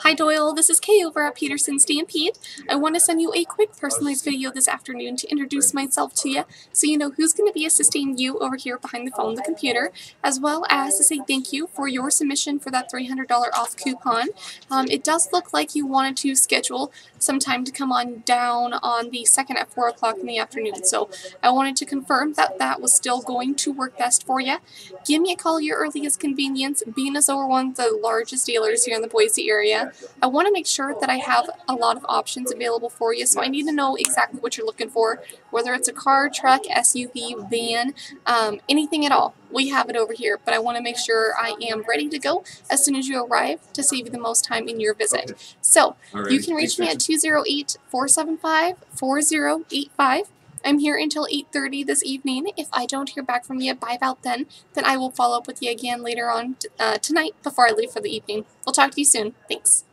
Hi Doyle, this is Kay over at Peterson Stampede. I want to send you a quick personalized video this afternoon to introduce myself to you so you know who's going to be assisting you over here behind the phone, the computer, as well as to say thank you for your submission for that $300 off coupon. Um, it does look like you wanted to schedule some time to come on down on the 2nd at 4 o'clock in the afternoon, so I wanted to confirm that that was still going to work best for you. Give me a call your earliest convenience, being as we're one of the largest dealers here in the Boise area. I want to make sure that I have a lot of options available for you, so I need to know exactly what you're looking for, whether it's a car, truck, SUV, van, um, anything at all. We have it over here, but I want to make sure I am ready to go as soon as you arrive to save you the most time in your visit. So, you can reach me at 208 475 4085. I'm here until 8.30 this evening. If I don't hear back from you by about then, then I will follow up with you again later on uh, tonight before I leave for the evening. We'll talk to you soon. Thanks.